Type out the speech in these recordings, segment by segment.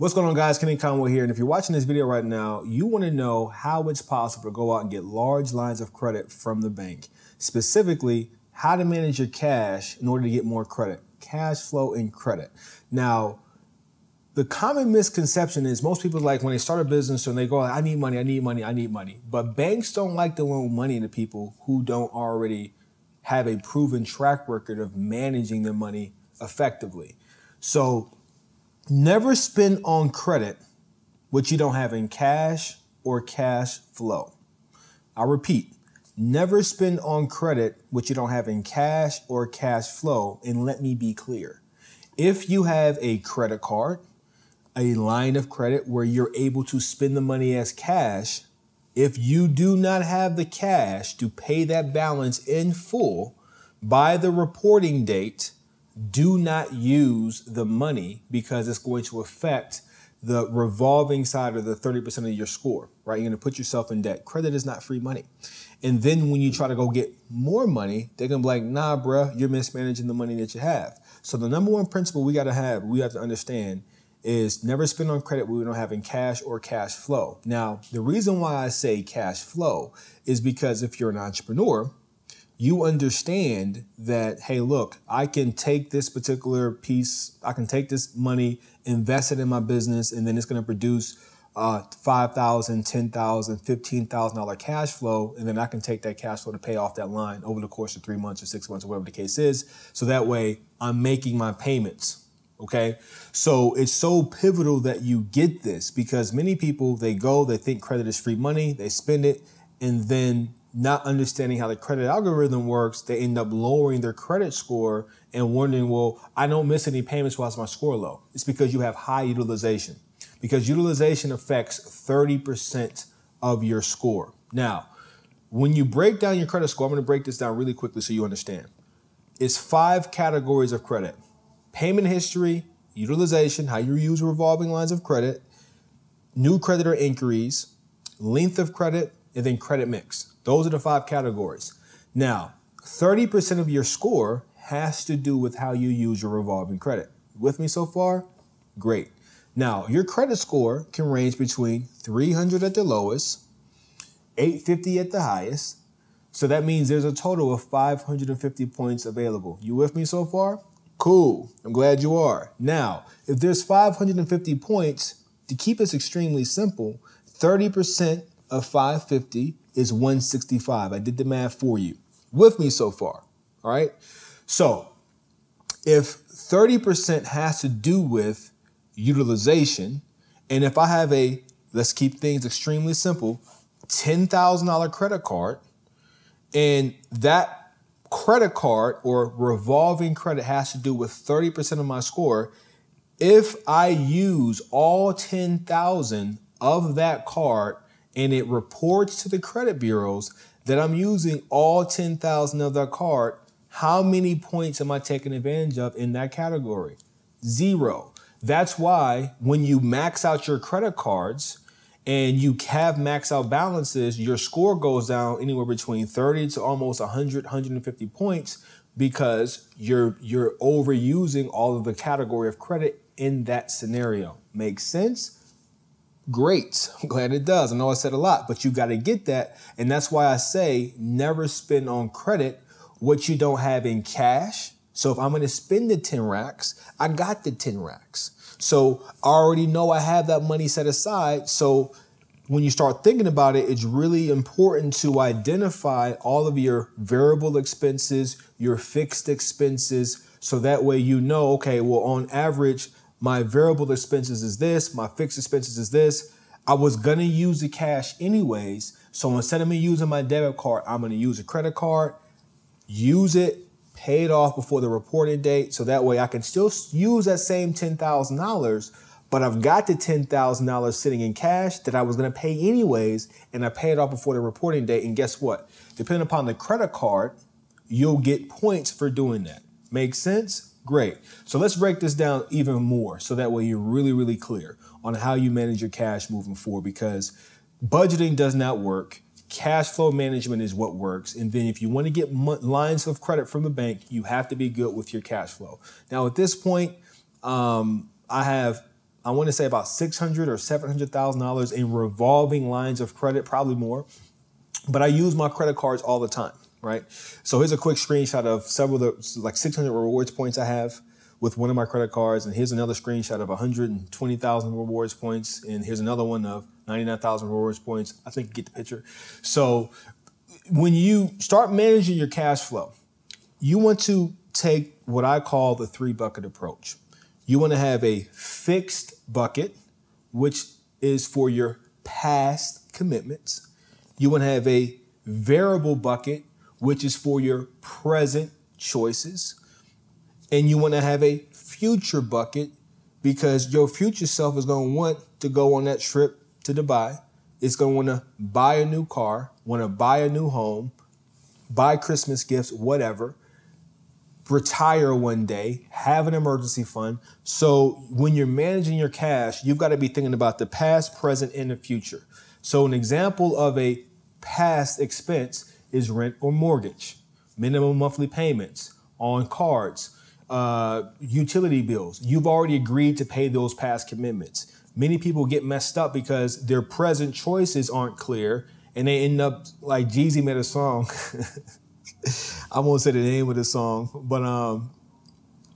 What's going on guys, Kenney Conwell here. And if you're watching this video right now, you want to know how it's possible to go out and get large lines of credit from the bank. Specifically, how to manage your cash in order to get more credit, cash flow and credit. Now, the common misconception is most people like when they start a business and they go, I need money, I need money, I need money. But banks don't like to loan money to people who don't already have a proven track record of managing their money effectively. So Never spend on credit what you don't have in cash or cash flow. I'll repeat, never spend on credit what you don't have in cash or cash flow. And let me be clear. If you have a credit card, a line of credit where you're able to spend the money as cash, if you do not have the cash to pay that balance in full by the reporting date, do not use the money because it's going to affect the revolving side of the 30% of your score, right? You're going to put yourself in debt. Credit is not free money. And then when you try to go get more money, they're going to be like, nah, bruh, you're mismanaging the money that you have. So the number one principle we got to have, we have to understand is never spend on credit we don't have in cash or cash flow. Now, the reason why I say cash flow is because if you're an entrepreneur, you understand that, hey, look, I can take this particular piece, I can take this money, invest it in my business, and then it's going to produce uh, $5,000, $10,000, $15,000 cash flow. And then I can take that cash flow to pay off that line over the course of three months or six months or whatever the case is. So that way I'm making my payments. Okay. So it's so pivotal that you get this because many people, they go, they think credit is free money, they spend it, and then not understanding how the credit algorithm works, they end up lowering their credit score and wondering, well, I don't miss any payments Why is my score low. It's because you have high utilization. Because utilization affects 30% of your score. Now, when you break down your credit score, I'm going to break this down really quickly so you understand. It's five categories of credit payment history, utilization, how you use revolving lines of credit, new creditor inquiries, length of credit, and then credit mix. Those are the five categories. Now, 30% of your score has to do with how you use your revolving credit. With me so far? Great. Now, your credit score can range between 300 at the lowest, 850 at the highest. So that means there's a total of 550 points available. You with me so far? Cool. I'm glad you are. Now, if there's 550 points, to keep this extremely simple, 30% of 550 is 165. I did the math for you. With me so far. All right. So if 30% has to do with utilization, and if I have a, let's keep things extremely simple, $10,000 credit card, and that credit card or revolving credit has to do with 30% of my score, if I use all 10,000 of that card and it reports to the credit bureaus that I'm using all 10,000 of that card, how many points am I taking advantage of in that category? Zero. That's why when you max out your credit cards and you have max out balances, your score goes down anywhere between 30 to almost 100, 150 points because you're you're overusing all of the category of credit in that scenario. Makes sense? Great. I'm glad it does. I know I said a lot, but you got to get that. And that's why I say never spend on credit what you don't have in cash. So if I'm going to spend the 10 racks, I got the 10 racks. So I already know I have that money set aside. So when you start thinking about it, it's really important to identify all of your variable expenses, your fixed expenses, so that way you know, okay, well, on average, my variable expenses is this, my fixed expenses is this. I was gonna use the cash anyways. So instead of me using my debit card, I'm gonna use a credit card, use it, pay it off before the reporting date. So that way I can still use that same $10,000, but I've got the $10,000 sitting in cash that I was gonna pay anyways, and I pay it off before the reporting date. And guess what? Depending upon the credit card, you'll get points for doing that. Make sense? Great. So let's break this down even more so that way you're really, really clear on how you manage your cash moving forward because budgeting does not work. Cash flow management is what works. And then if you want to get lines of credit from the bank, you have to be good with your cash flow. Now, at this point, um, I have I want to say about six hundred or seven hundred thousand dollars in revolving lines of credit, probably more. But I use my credit cards all the time, right? So here's a quick screenshot of several of the like 600 rewards points I have with one of my credit cards, and here's another screenshot of 120,000 rewards points, and here's another one of 99,000 rewards points. I think you get the picture. So when you start managing your cash flow, you want to take what I call the three bucket approach. You want to have a fixed bucket, which is for your past commitments. You want to have a variable bucket, which is for your present choices. And you want to have a future bucket because your future self is going to want to go on that trip to Dubai. It's going to want to buy a new car, want to buy a new home, buy Christmas gifts, whatever retire one day, have an emergency fund. So when you're managing your cash, you've got to be thinking about the past, present, and the future. So an example of a past expense is rent or mortgage, minimum monthly payments on cards, uh, utility bills. You've already agreed to pay those past commitments. Many people get messed up because their present choices aren't clear and they end up like Jeezy made a song. I won't say the name of the song, but um,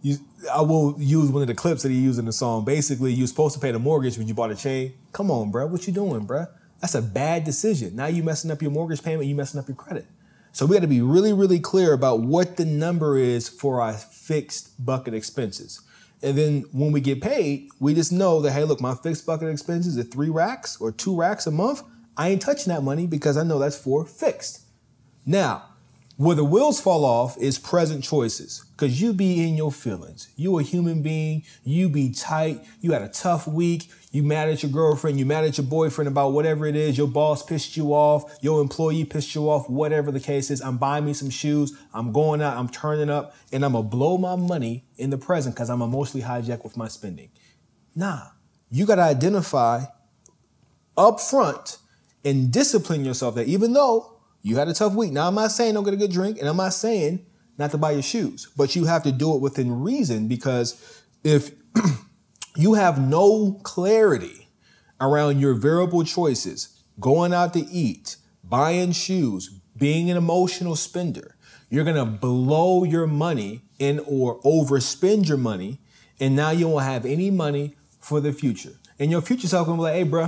you, I will use one of the clips that he used in the song. Basically, you're supposed to pay the mortgage when you bought a chain. Come on, bro, what you doing, bro? That's a bad decision. Now you messing up your mortgage payment. You messing up your credit. So we got to be really, really clear about what the number is for our fixed bucket expenses. And then when we get paid, we just know that, hey, look, my fixed bucket expenses are three racks or two racks a month. I ain't touching that money because I know that's for fixed. Now, where the wheels fall off is present choices, because you be in your feelings. You a human being, you be tight, you had a tough week, you mad at your girlfriend, you mad at your boyfriend about whatever it is, your boss pissed you off, your employee pissed you off, whatever the case is. I'm buying me some shoes, I'm going out, I'm turning up, and I'm gonna blow my money in the present because I'm emotionally hijacked with my spending. Nah, you gotta identify up front and discipline yourself that even though you had a tough week. Now, I'm not saying don't get a good drink, and I'm not saying not to buy your shoes, but you have to do it within reason because if you have no clarity around your variable choices, going out to eat, buying shoes, being an emotional spender, you're gonna blow your money in or overspend your money, and now you won't have any money for the future. And your future self gonna be like, hey, bro,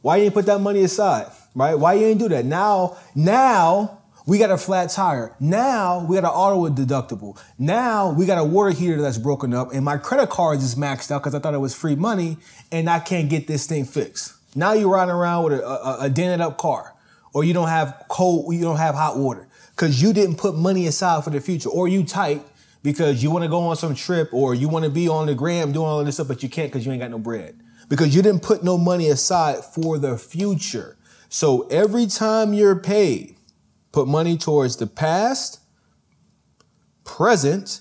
why you ain't put that money aside? Right? Why you ain't do that? Now, now we got a flat tire. Now we got an auto deductible. Now we got a water heater that's broken up and my credit card is maxed out because I thought it was free money and I can't get this thing fixed. Now you're riding around with a, a, a dented up car or you don't have cold, you don't have hot water because you didn't put money aside for the future or you tight because you want to go on some trip or you want to be on the gram doing all this stuff, but you can't because you ain't got no bread because you didn't put no money aside for the future. So every time you're paid, put money towards the past, present,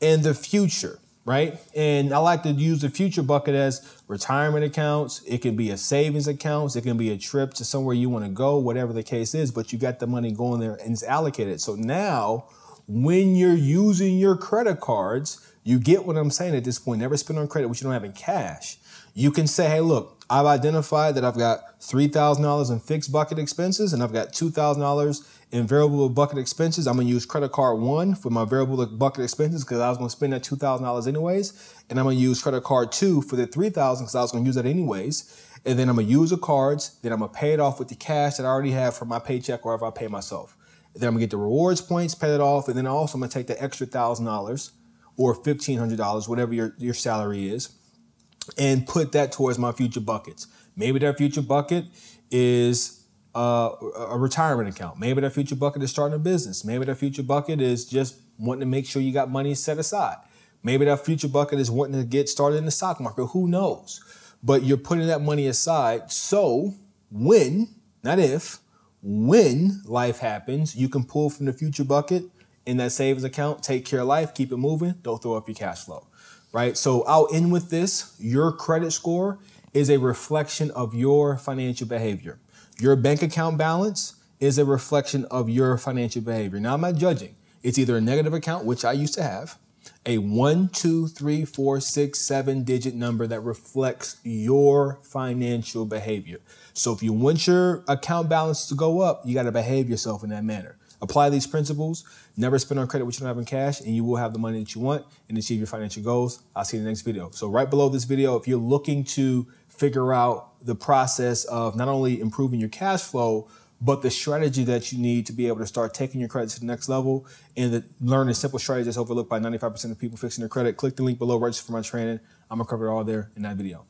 and the future, right? And I like to use the future bucket as retirement accounts. It can be a savings accounts. It can be a trip to somewhere you want to go, whatever the case is, but you got the money going there and it's allocated. So now when you're using your credit cards, you get what I'm saying at this point. Never spend on credit what you don't have in cash. You can say, hey, look, I've identified that I've got $3,000 in fixed bucket expenses and I've got $2,000 in variable bucket expenses. I'm to use credit card one for my variable bucket expenses because I was going to spend that $2,000 anyways. And I'm going to use credit card two for the 3000 because I was to use that anyways. And then I'm to use the cards. Then I'm to pay it off with the cash that I already have from my paycheck wherever I pay myself. And then I'm to get the rewards points, pay it off. And then also I'm to take the extra $1,000 or $1,500, whatever your, your salary is and put that towards my future buckets. Maybe that future bucket is uh, a retirement account. Maybe that future bucket is starting a business. Maybe that future bucket is just wanting to make sure you got money set aside. Maybe that future bucket is wanting to get started in the stock market. Who knows? But you're putting that money aside so when, not if, when life happens, you can pull from the future bucket in that savings account, take care of life, keep it moving, don't throw up your cash flow right? So I'll end with this. Your credit score is a reflection of your financial behavior. Your bank account balance is a reflection of your financial behavior. Now, I'm not judging. It's either a negative account, which I used to have, a one, two, three, four, six, seven digit number that reflects your financial behavior. So if you want your account balance to go up, you got to behave yourself in that manner. Apply these principles, never spend on credit what you don't have in cash, and you will have the money that you want and achieve your financial goals. I'll see you in the next video. So right below this video, if you're looking to figure out the process of not only improving your cash flow, but the strategy that you need to be able to start taking your credit to the next level and the, learn a simple strategy that's overlooked by 95% of people fixing their credit. Click the link below, register for my training. I'm gonna cover it all there in that video.